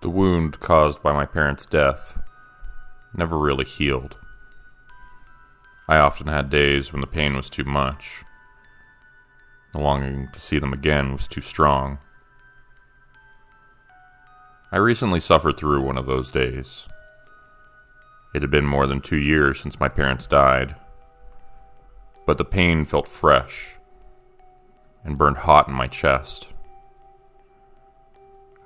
The wound caused by my parents' death never really healed. I often had days when the pain was too much. The longing to see them again was too strong. I recently suffered through one of those days. It had been more than two years since my parents died, but the pain felt fresh and burned hot in my chest.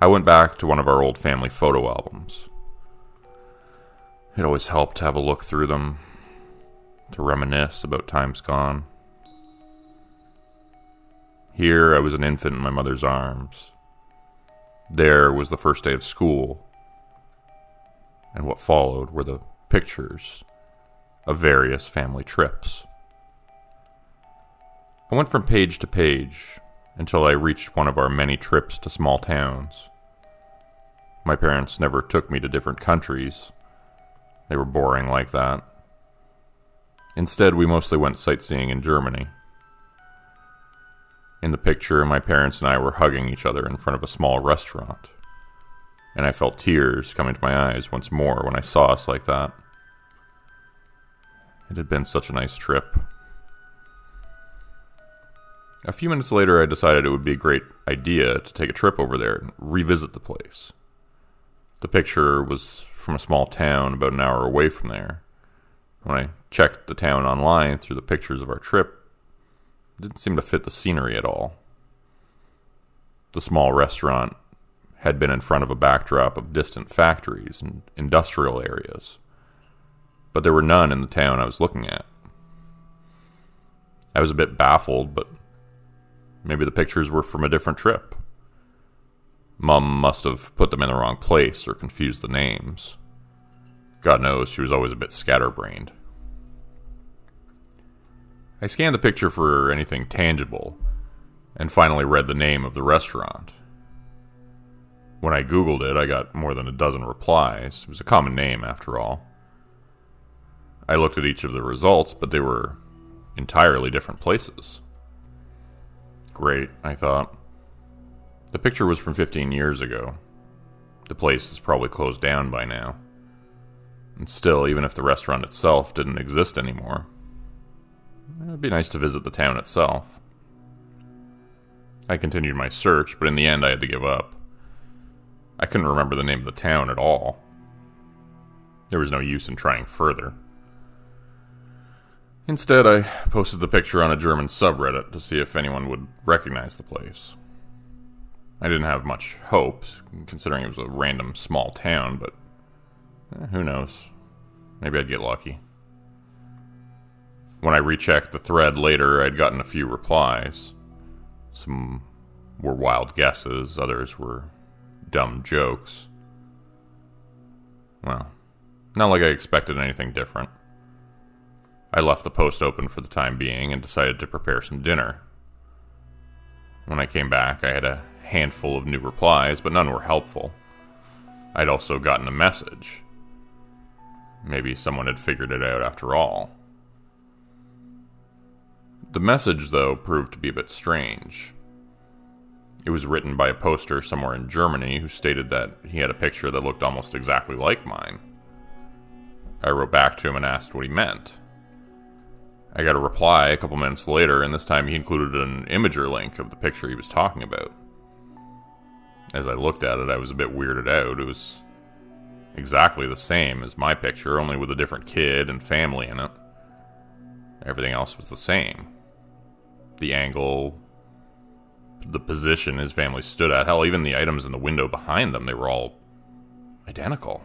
I went back to one of our old family photo albums. It always helped to have a look through them, to reminisce about times gone. Here I was an infant in my mother's arms. There was the first day of school. And what followed were the pictures of various family trips. I went from page to page until I reached one of our many trips to small towns. My parents never took me to different countries. They were boring like that. Instead, we mostly went sightseeing in Germany. In the picture, my parents and I were hugging each other in front of a small restaurant, and I felt tears coming to my eyes once more when I saw us like that. It had been such a nice trip. A few minutes later, I decided it would be a great idea to take a trip over there and revisit the place. The picture was from a small town about an hour away from there. When I checked the town online through the pictures of our trip, it didn't seem to fit the scenery at all. The small restaurant had been in front of a backdrop of distant factories and industrial areas, but there were none in the town I was looking at. I was a bit baffled, but maybe the pictures were from a different trip. Mum must have put them in the wrong place or confused the names. God knows she was always a bit scatterbrained. I scanned the picture for anything tangible and finally read the name of the restaurant. When I Googled it, I got more than a dozen replies. It was a common name, after all. I looked at each of the results, but they were entirely different places. Great, I thought. The picture was from 15 years ago. The place is probably closed down by now. And still, even if the restaurant itself didn't exist anymore, it'd be nice to visit the town itself. I continued my search, but in the end I had to give up. I couldn't remember the name of the town at all. There was no use in trying further. Instead, I posted the picture on a German subreddit to see if anyone would recognize the place. I didn't have much hope, considering it was a random small town, but eh, who knows? Maybe I'd get lucky. When I rechecked the thread later, I'd gotten a few replies. Some were wild guesses, others were dumb jokes. Well, not like I expected anything different. I left the post open for the time being and decided to prepare some dinner. When I came back, I had a handful of new replies, but none were helpful. I'd also gotten a message. Maybe someone had figured it out after all. The message, though, proved to be a bit strange. It was written by a poster somewhere in Germany who stated that he had a picture that looked almost exactly like mine. I wrote back to him and asked what he meant. I got a reply a couple minutes later, and this time he included an Imgur link of the picture he was talking about. As I looked at it, I was a bit weirded out. It was exactly the same as my picture, only with a different kid and family in it. Everything else was the same. The angle, the position his family stood at, hell, even the items in the window behind them, they were all identical.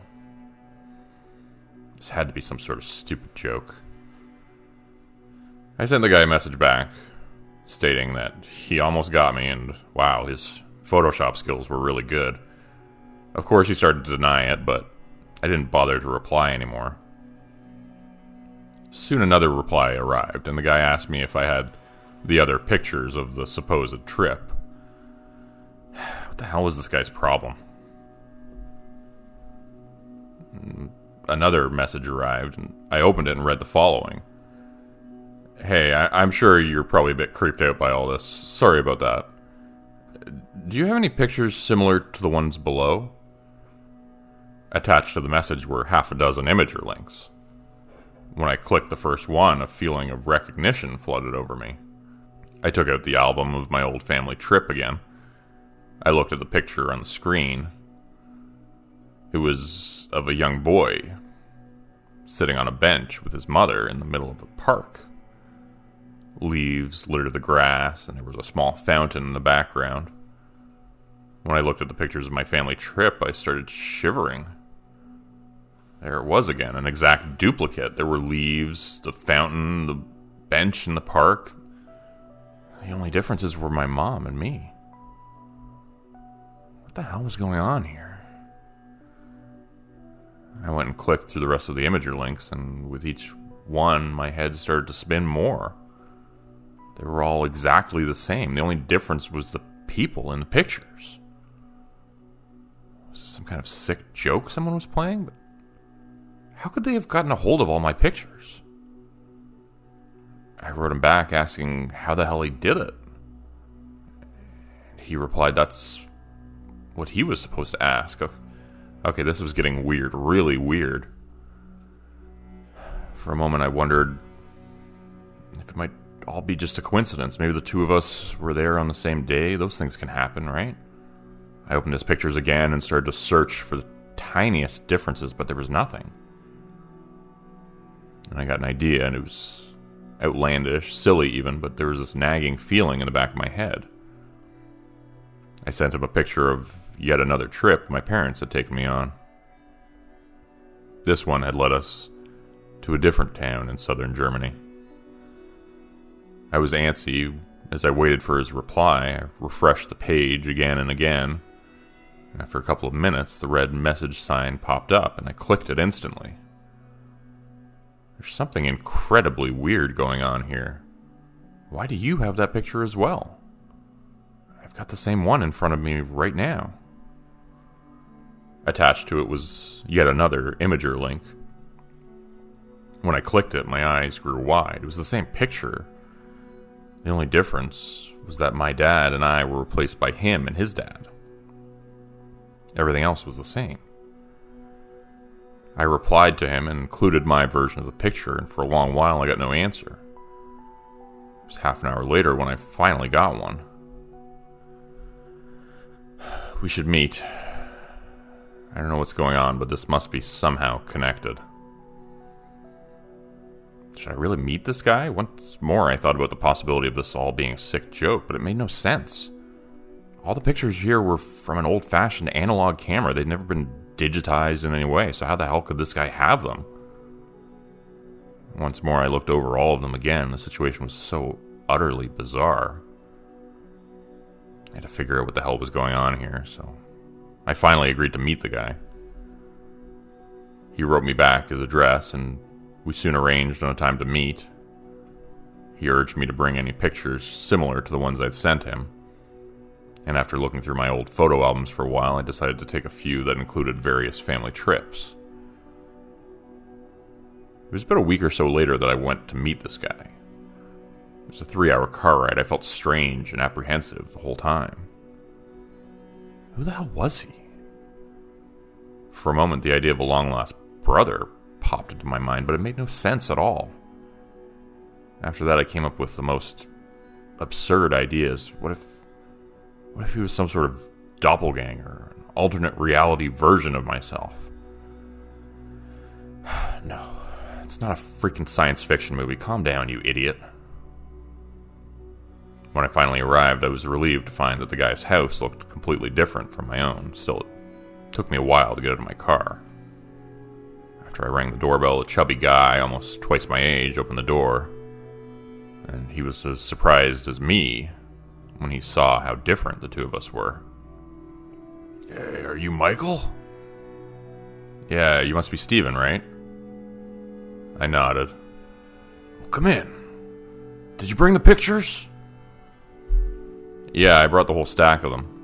This had to be some sort of stupid joke. I sent the guy a message back stating that he almost got me and wow, his Photoshop skills were really good. Of course, he started to deny it, but I didn't bother to reply anymore. Soon another reply arrived, and the guy asked me if I had the other pictures of the supposed trip. What the hell was this guy's problem? Another message arrived, and I opened it and read the following Hey, I- am sure you're probably a bit creeped out by all this. Sorry about that. Do you have any pictures similar to the ones below? Attached to the message were half a dozen Imgur links. When I clicked the first one, a feeling of recognition flooded over me. I took out the album of my old family trip again. I looked at the picture on the screen. It was of a young boy sitting on a bench with his mother in the middle of a park. Leaves littered the grass, and there was a small fountain in the background. When I looked at the pictures of my family trip, I started shivering. There it was again, an exact duplicate. There were leaves, the fountain, the bench in the park. The only differences were my mom and me. What the hell was going on here? I went and clicked through the rest of the Imgur links, and with each one, my head started to spin more. They were all exactly the same. The only difference was the people in the pictures. Some kind of sick joke someone was playing? But how could they have gotten a hold of all my pictures? I wrote him back asking how the hell he did it. He replied, That's what he was supposed to ask. Okay, this was getting weird, really weird. For a moment, I wondered if it might all be just a coincidence. Maybe the two of us were there on the same day. Those things can happen, right? I opened his pictures again and started to search for the tiniest differences, but there was nothing. And I got an idea, and it was outlandish, silly even, but there was this nagging feeling in the back of my head. I sent him a picture of yet another trip my parents had taken me on. This one had led us to a different town in southern Germany. I was antsy as I waited for his reply. I refreshed the page again and again. After a couple of minutes, the red message sign popped up, and I clicked it instantly. There's something incredibly weird going on here. Why do you have that picture as well? I've got the same one in front of me right now. Attached to it was yet another Imgur link. When I clicked it, my eyes grew wide. It was the same picture. The only difference was that my dad and I were replaced by him and his dad. Everything else was the same. I replied to him and included my version of the picture, and for a long while I got no answer. It was half an hour later when I finally got one. We should meet. I don't know what's going on, but this must be somehow connected. Should I really meet this guy? Once more, I thought about the possibility of this all being a sick joke, but it made no sense. All the pictures here were from an old fashioned analog camera. They'd never been digitized in any way, so how the hell could this guy have them? Once more, I looked over all of them again. The situation was so utterly bizarre. I had to figure out what the hell was going on here, so I finally agreed to meet the guy. He wrote me back his address, and we soon arranged on a time to meet. He urged me to bring any pictures similar to the ones I'd sent him and after looking through my old photo albums for a while, I decided to take a few that included various family trips. It was about a week or so later that I went to meet this guy. It was a three hour car ride. I felt strange and apprehensive the whole time. Who the hell was he? For a moment, the idea of a long lost brother popped into my mind, but it made no sense at all. After that, I came up with the most absurd ideas. What if what if he was some sort of doppelganger, an alternate reality version of myself? no, it's not a freaking science fiction movie. Calm down, you idiot. When I finally arrived, I was relieved to find that the guy's house looked completely different from my own. Still, it took me a while to get out of my car. After I rang the doorbell, a chubby guy, almost twice my age, opened the door. And he was as surprised as me when he saw how different the two of us were. Hey, are you Michael? Yeah, you must be Steven, right? I nodded. Well, come in. Did you bring the pictures? Yeah, I brought the whole stack of them.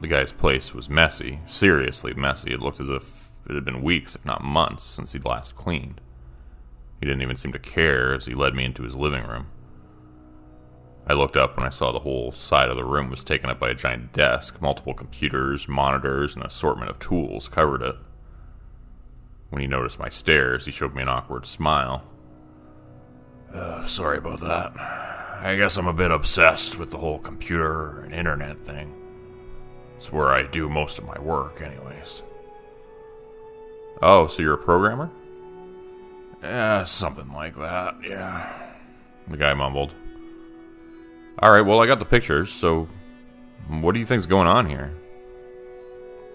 The guy's place was messy, seriously messy. It looked as if it had been weeks, if not months, since he'd last cleaned. He didn't even seem to care as he led me into his living room. I looked up and I saw the whole side of the room was taken up by a giant desk. Multiple computers, monitors, and an assortment of tools covered it. When he noticed my stares, he showed me an awkward smile. Uh, sorry about that. I guess I'm a bit obsessed with the whole computer and internet thing. It's where I do most of my work, anyways. Oh, so you're a programmer? Yeah, something like that, yeah. The guy mumbled. Alright, well, I got the pictures, so what do you think's going on here?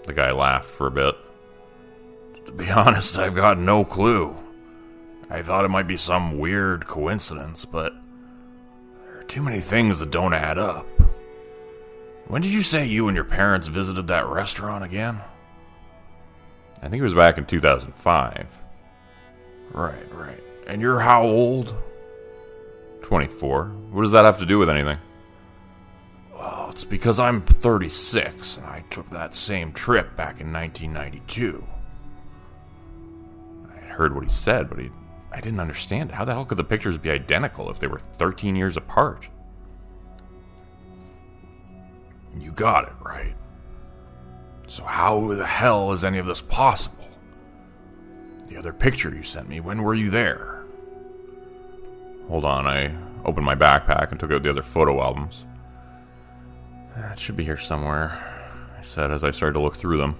The guy laughed for a bit. To be honest, I've got no clue. I thought it might be some weird coincidence, but there are too many things that don't add up. When did you say you and your parents visited that restaurant again? I think it was back in 2005. Right, right. And you're how old? 24. What does that have to do with anything? Well, it's because I'm 36 and I took that same trip back in 1992. I had heard what he said, but he, I didn't understand. How the hell could the pictures be identical if they were 13 years apart? You got it, right? So, how the hell is any of this possible? The other picture you sent me, when were you there? Hold on, I opened my backpack and took out the other photo albums. It should be here somewhere, I said as I started to look through them.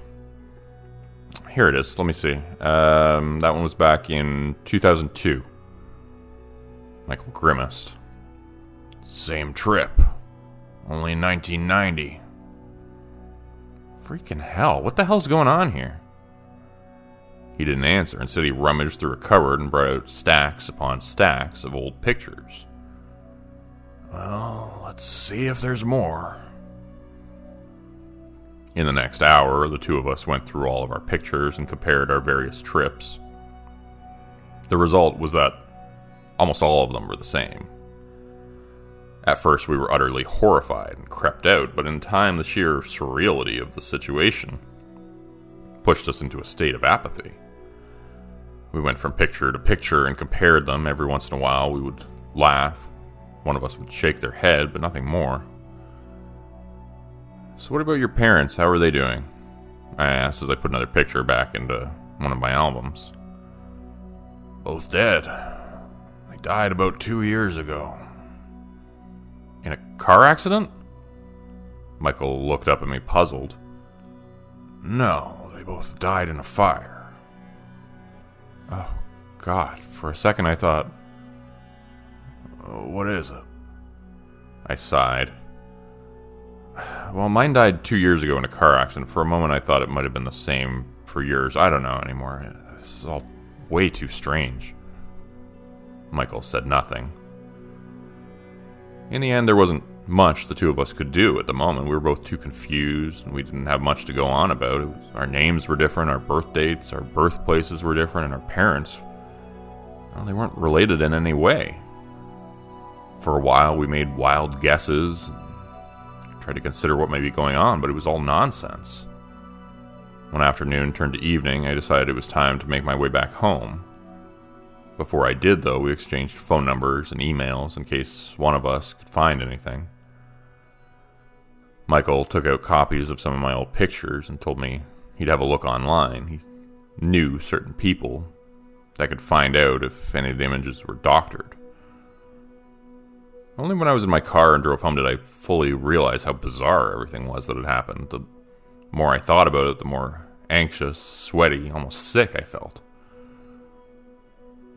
Here it is. Let me see. Um, that one was back in 2002. Michael grimaced. Same trip. Only in 1990. Freaking hell. What the hell's going on here? He didn't answer. Instead, he rummaged through a cupboard and brought out stacks upon stacks of old pictures. Well, let's see if there's more. In the next hour, the two of us went through all of our pictures and compared our various trips. The result was that almost all of them were the same. At first, we were utterly horrified and crept out, but in time, the sheer surreality of the situation pushed us into a state of apathy. We went from picture to picture and compared them. Every once in a while, we would laugh. One of us would shake their head, but nothing more. So, what about your parents? How are they doing? I asked as I put another picture back into one of my albums. Both dead. They died about two years ago. In a car accident? Michael looked up at me, puzzled. No, they both died in a fire. Oh, God. For a second I thought, what is it? I sighed. Well, mine died two years ago in a car accident. For a moment, I thought it might have been the same for yours. I don't know anymore. This is all way too strange. Michael said nothing. In the end, there wasn't much the two of us could do at the moment. We were both too confused, and we didn't have much to go on about. Was, our names were different, our birth dates, our birthplaces were different, and our parents, well, they weren't related in any way. For a while, we made wild guesses, tried to consider what may be going on, but it was all nonsense. One afternoon turned to evening, I decided it was time to make my way back home. Before I did, though, we exchanged phone numbers and emails in case one of us could find anything. Michael took out copies of some of my old pictures and told me he'd have a look online. He knew certain people that could find out if any of the images were doctored. Only when I was in my car and drove home did I fully realize how bizarre everything was that had happened. The more I thought about it, the more anxious, sweaty, almost sick I felt.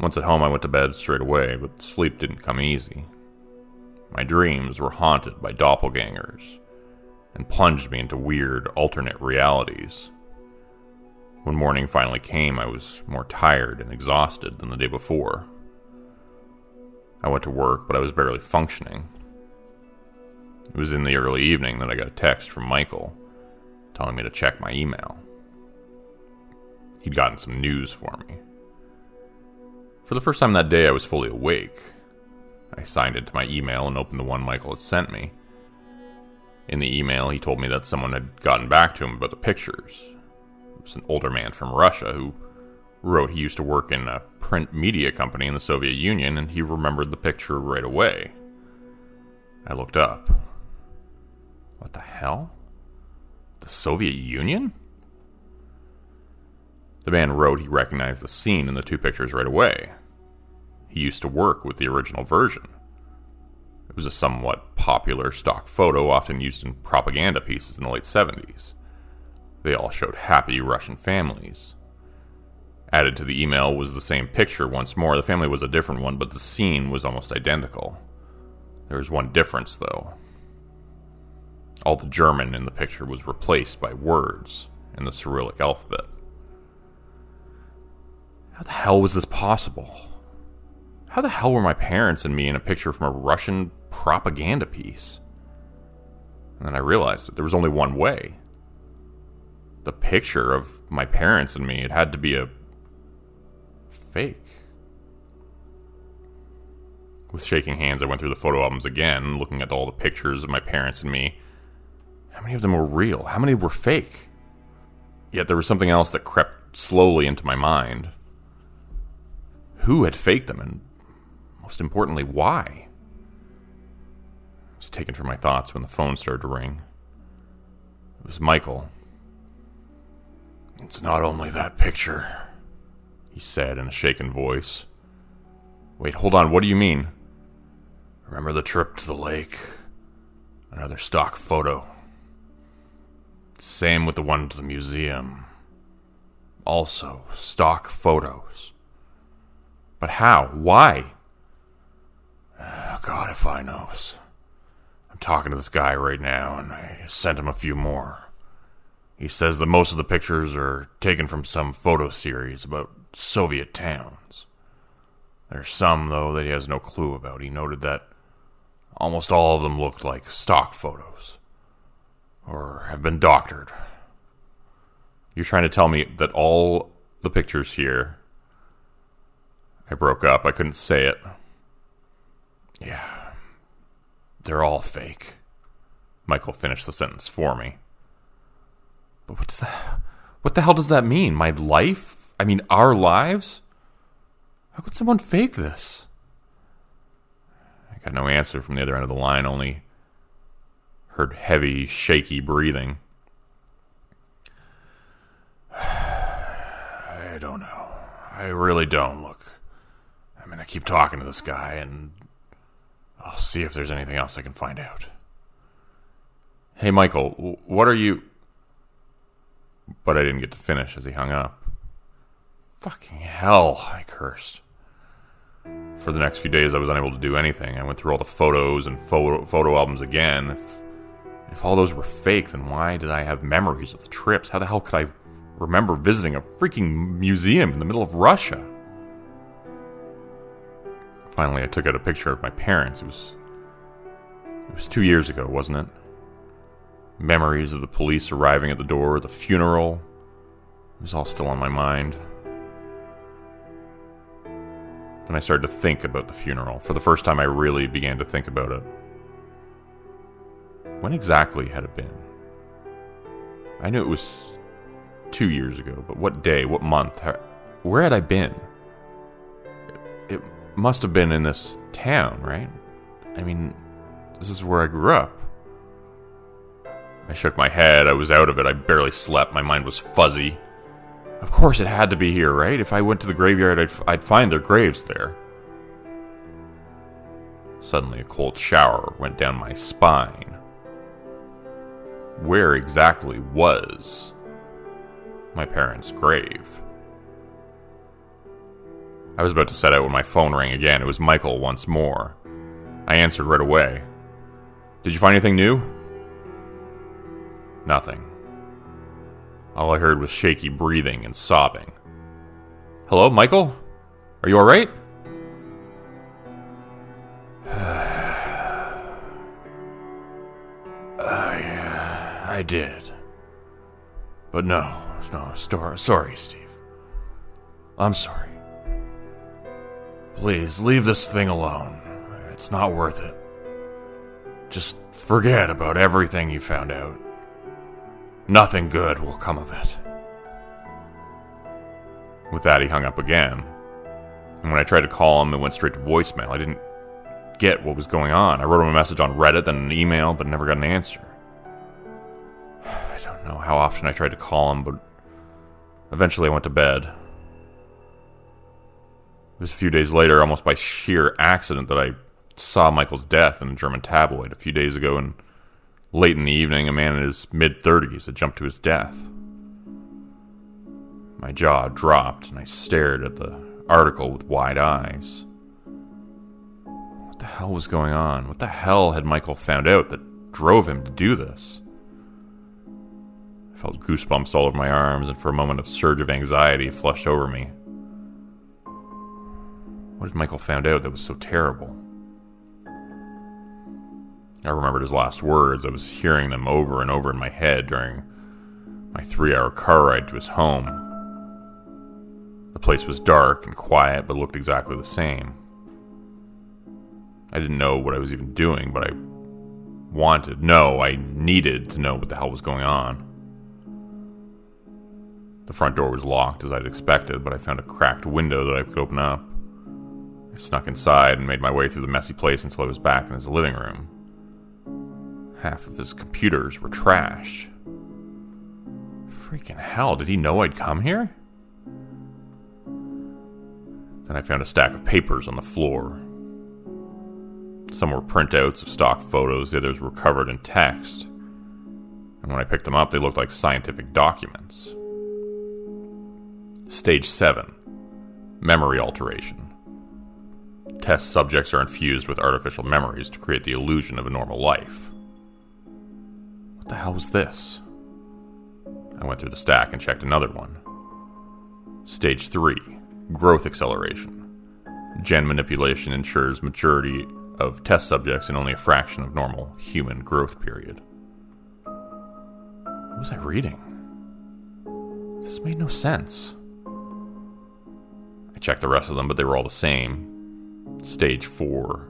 Once at home, I went to bed straight away, but sleep didn't come easy. My dreams were haunted by doppelgangers and plunged me into weird, alternate realities. When morning finally came, I was more tired and exhausted than the day before. I went to work, but I was barely functioning. It was in the early evening that I got a text from Michael telling me to check my email. He'd gotten some news for me. For the first time that day, I was fully awake. I signed into my email and opened the one Michael had sent me. In the email, he told me that someone had gotten back to him about the pictures. It was an older man from Russia who wrote he used to work in a print media company in the Soviet Union and he remembered the picture right away. I looked up. What the hell? The Soviet Union? The man wrote he recognized the scene in the two pictures right away. He used to work with the original version. It was a somewhat popular stock photo, often used in propaganda pieces in the late 70s. They all showed happy Russian families. Added to the email was the same picture once more. The family was a different one, but the scene was almost identical. There was one difference, though. All the German in the picture was replaced by words in the Cyrillic alphabet. How the hell was this possible? How the hell were my parents and me in a picture from a Russian propaganda piece? And then I realized that there was only one way. The picture of my parents and me, it had to be a fake. With shaking hands, I went through the photo albums again, looking at all the pictures of my parents and me. How many of them were real? How many were fake? Yet there was something else that crept slowly into my mind who had faked them, and most importantly, why? Was taken from my thoughts when the phone started to ring. It was Michael. It's not only that picture, he said in a shaken voice. Wait, hold on, what do you mean? Remember the trip to the lake? Another stock photo. Same with the one to the museum. Also, stock photos. But how? Why? Oh, God, if I knows. Talking to this guy right now, and I sent him a few more. He says that most of the pictures are taken from some photo series about Soviet towns. There's some, though, that he has no clue about. He noted that almost all of them looked like stock photos, or have been doctored. You're trying to tell me that all the pictures here I broke up. I couldn't say it. Yeah. They're all fake. Michael finished the sentence for me. But what does that what the hell does that mean? My life? I mean our lives? How could someone fake this? I got no answer from the other end of the line, only heard heavy, shaky breathing. I don't know. I really don't look. I mean, gonna keep talking to this guy and I'll see if there's anything else I can find out. Hey, Michael, what are you. But I didn't get to finish as he hung up. Fucking hell, I cursed. For the next few days, I was unable to do anything. I went through all the photos and photo, photo albums again. If, if all those were fake, then why did I have memories of the trips? How the hell could I remember visiting a freaking museum in the middle of Russia? Finally, I took out a picture of my parents. It was. It was two years ago, wasn't it? Memories of the police arriving at the door, the funeral. It was all still on my mind. Then I started to think about the funeral. For the first time, I really began to think about it. When exactly had it been? I knew it was two years ago, but what day, what month? Where had I been? Must have been in this town, right? I mean, this is where I grew up. I shook my head. I was out of it. I barely slept. My mind was fuzzy. Of course, it had to be here, right? If I went to the graveyard, I'd, I'd find their graves there. Suddenly, a cold shower went down my spine. Where exactly was my parents' grave? I was about to set out when my phone rang again. It was Michael once more. I answered right away. Did you find anything new? Nothing. All I heard was shaky breathing and sobbing. Hello, Michael? Are you alright? I, uh, I did. But no, no, sorry, Steve. I'm sorry. Please, leave this thing alone. It's not worth it. Just forget about everything you found out. Nothing good will come of it. With that, he hung up again. And when I tried to call him, it went straight to voicemail. I didn't get what was going on. I wrote him a message on Reddit, then an email, but never got an answer. I don't know how often I tried to call him, but eventually I went to bed. It was a few days later, almost by sheer accident, that I saw Michael's death in a German tabloid. A few days ago, and late in the evening, a man in his mid 30s had jumped to his death. My jaw dropped, and I stared at the article with wide eyes. What the hell was going on? What the hell had Michael found out that drove him to do this? I felt goosebumps all over my arms, and for a moment a surge of anxiety flushed over me. What had Michael found out that was so terrible? I remembered his last words. I was hearing them over and over in my head during my three hour car ride to his home. The place was dark and quiet, but looked exactly the same. I didn't know what I was even doing, but I wanted, no, I needed to know what the hell was going on. The front door was locked as I'd expected, but I found a cracked window that I could open up. I snuck inside and made my way through the messy place until I was back in his living room. Half of his computers were trashed. Freaking hell, did he know I'd come here? Then I found a stack of papers on the floor. Some were printouts of stock photos, the others were covered in text. And when I picked them up, they looked like scientific documents. Stage 7 Memory Alteration. Test subjects are infused with artificial memories to create the illusion of a normal life. What the hell was this? I went through the stack and checked another one. Stage 3 Growth acceleration. Gen manipulation ensures maturity of test subjects in only a fraction of normal human growth period. What was I reading? This made no sense. I checked the rest of them, but they were all the same. Stage 4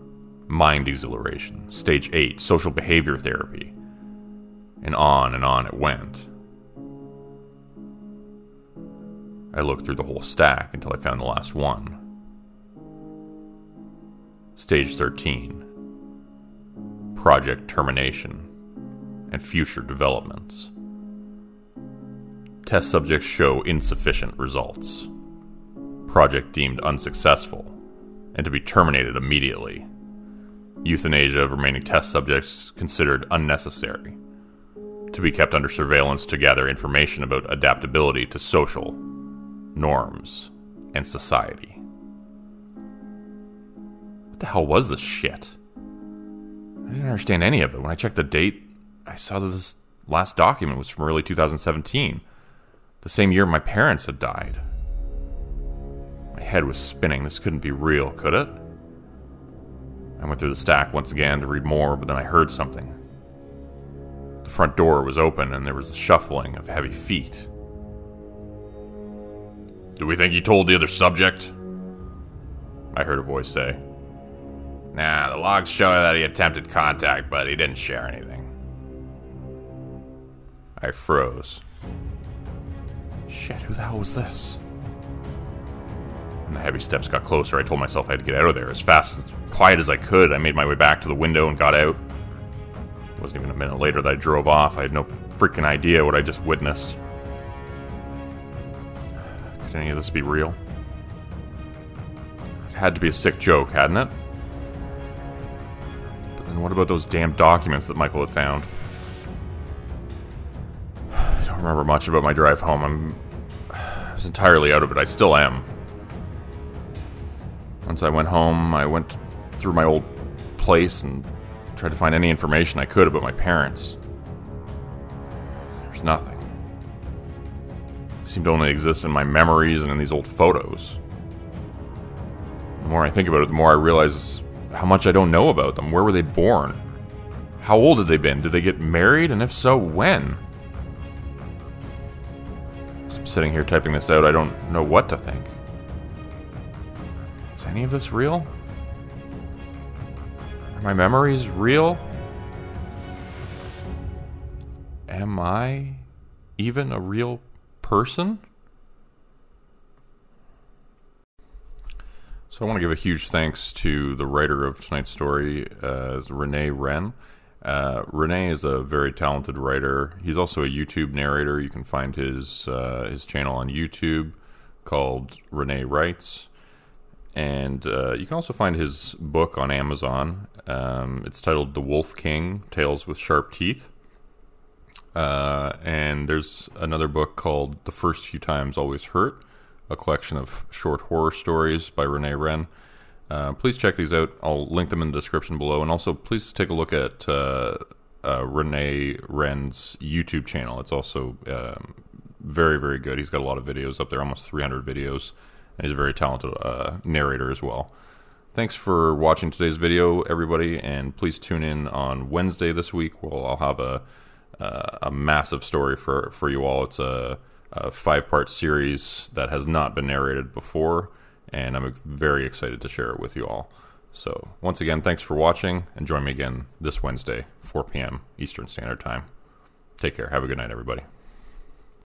Mind exhilaration. Stage 8 Social behavior therapy. And on and on it went. I looked through the whole stack until I found the last one. Stage 13 Project Termination and Future Developments. Test subjects show insufficient results. Project deemed unsuccessful and to be terminated immediately. Euthanasia of remaining test subjects considered unnecessary. To be kept under surveillance to gather information about adaptability to social norms, and society. What the hell was this shit? I didn't understand any of it. When I checked the date, I saw that this last document was from early 2017, the same year my parents had died. Head was spinning. This couldn't be real, could it? I went through the stack once again to read more, but then I heard something. The front door was open and there was the shuffling of heavy feet. Do we think he told the other subject? I heard a voice say. Nah, the logs show that he attempted contact, but he didn't share anything. I froze. Shit, who the hell was this? When the heavy steps got closer, I told myself I had to get out of there as fast and quiet as I could. I made my way back to the window and got out. It wasn't even a minute later that I drove off. I had no freaking idea what I just witnessed. Could any of this be real? It had to be a sick joke, hadn't it? But then what about those damn documents that Michael had found? I don't remember much about my drive home. I'm. I was entirely out of it. I still am. Once I went home, I went through my old place and tried to find any information I could about my parents. There's nothing seem to only exist in my memories and in these old photos. The more I think about it, the more I realize how much I don't know about them. Where were they born? How old had they been? Did they get married? And if so, when? As I'm sitting here typing this out, I don't know what to think. Is any of this real? Are my memories real? Am I even a real person? So I want to give a huge thanks to the writer of tonight's story, uh, Renee Wren. Uh, Renee is a very talented writer. He's also a YouTube narrator. You can find his uh, his channel on YouTube called Renee Writes, and uh, you can also find his book on Amazon. Um, it's titled The Wolf King: Tales with Sharp Teeth. Uh, and there's another book called The First Few Times Always Hurt a collection of short horror stories by Renee Wren. Uh, please check these out. I'll link them in the description below. And also, please take a look at uh, uh, Renee Wren's YouTube channel. It's also um, very, very good. He's got a lot of videos up there, almost 300 videos. He's a very talented uh, narrator as well. Thanks for watching today's video, everybody. And please tune in on Wednesday this week. Where I'll have a, uh, a massive story for, for you all. It's a a five part series that has not been narrated before, and I'm very excited to share it with you all. So, once again, thanks for watching, and join me again this Wednesday, 4 p.m. Eastern Standard Time. Take care. Have a good night, everybody.